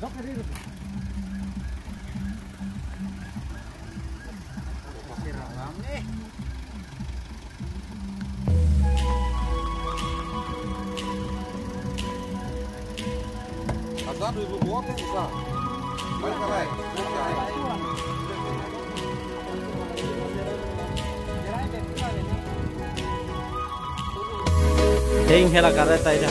Não, querido. Tá dando o bloco, pessoal? Vai, vai, vai. Heng hela kareta ida.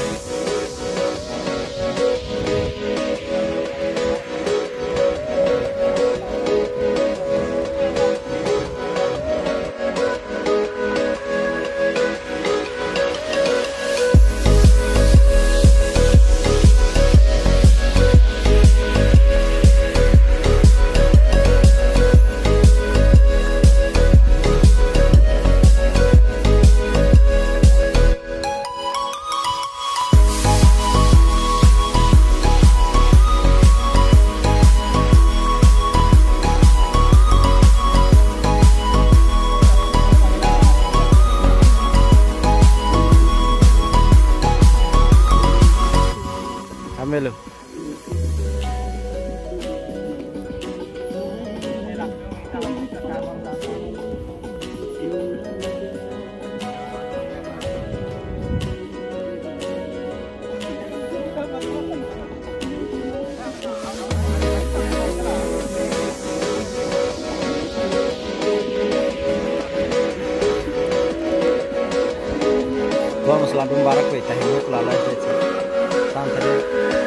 Amelo. Vamos lá Maracuí, tá rindo lá lá gente. confident.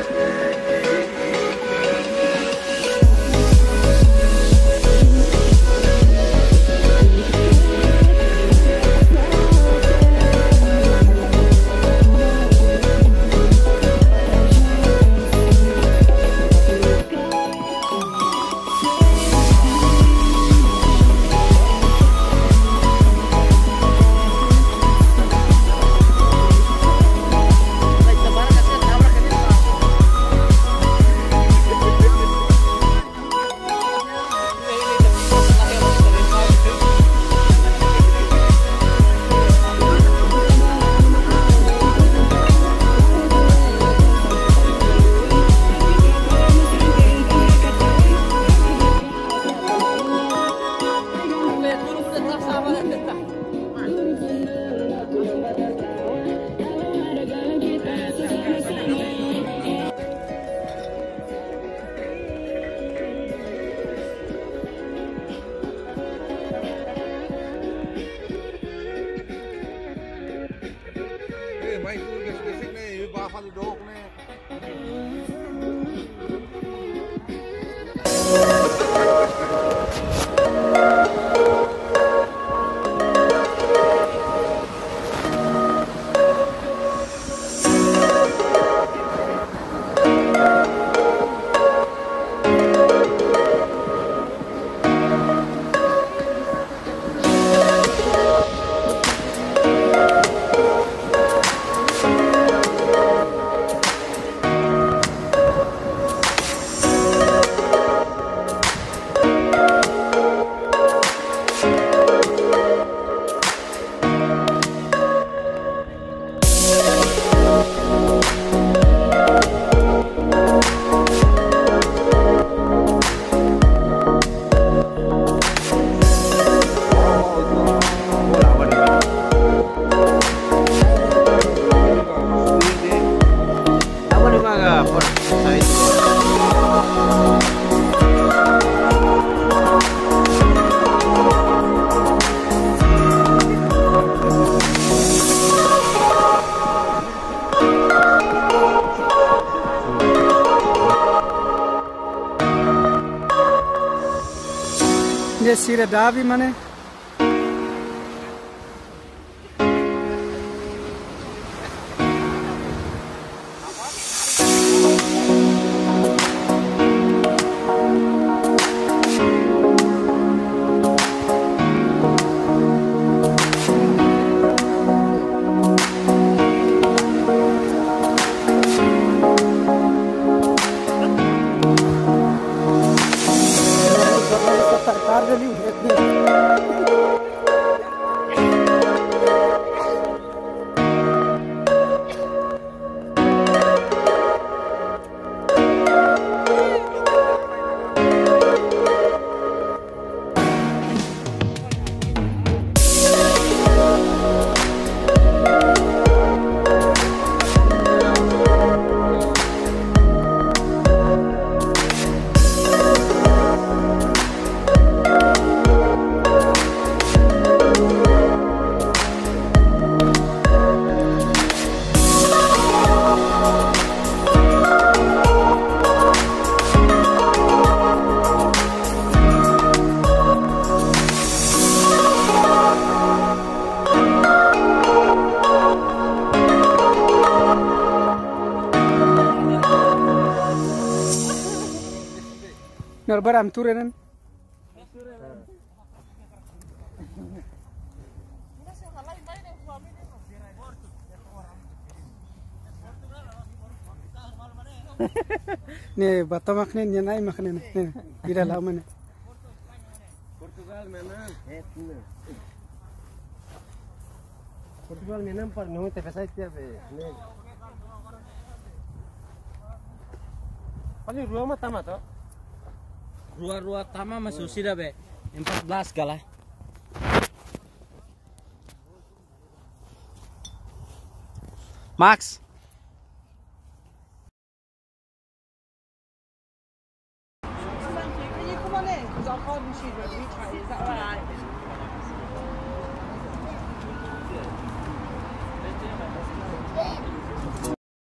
White Food District နဲ့ရွေးပါဟာလို့တော့နဲ့ 마지막 버터 사이즈. ये सिर दा भी मैंने सरकार ने भी देखने Ngar baram bata makne nyenai makne nih. Ira mana. Portugal menang. Portugal menang par eh. Paling dua mah tamat toh. Rua-rua tama masih sudah be. 14 kalah. Max.